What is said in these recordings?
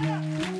Yeah.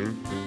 Mm-hmm.